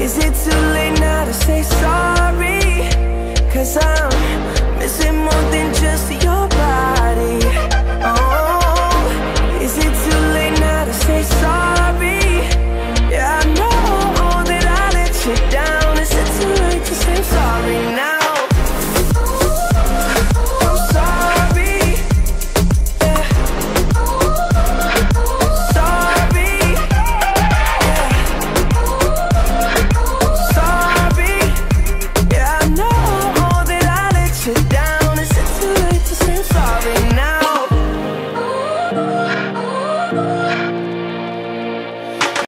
Is it too